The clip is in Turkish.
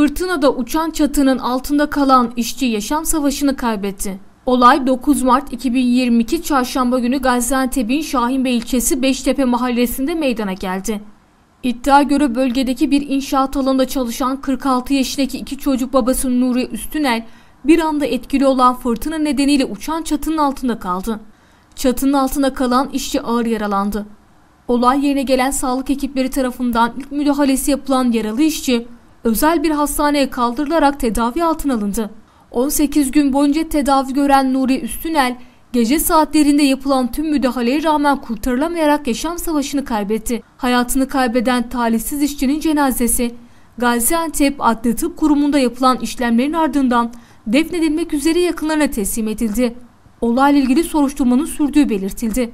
Fırtınada uçan çatının altında kalan işçi yaşam savaşını kaybetti. Olay 9 Mart 2022 Çarşamba günü Gaziantep'in Şahinbey ilçesi Beştepe mahallesinde meydana geldi. İddia göre bölgedeki bir inşaat alanında çalışan 46 yaşındaki iki çocuk babası Nuri Üstünel bir anda etkili olan fırtına nedeniyle uçan çatının altında kaldı. Çatının altında kalan işçi ağır yaralandı. Olay yerine gelen sağlık ekipleri tarafından ilk müdahalesi yapılan yaralı işçi özel bir hastaneye kaldırılarak tedavi altına alındı. 18 gün boyunca tedavi gören Nuri Üstünel, gece saatlerinde yapılan tüm müdahaleye rağmen kurtarılamayarak yaşam savaşını kaybetti. Hayatını kaybeden talihsiz işçinin cenazesi, Gaziantep Adli Tıp Kurumu'nda yapılan işlemlerin ardından defnedilmek üzere yakınlarına teslim edildi. Olayla ilgili soruşturmanın sürdüğü belirtildi.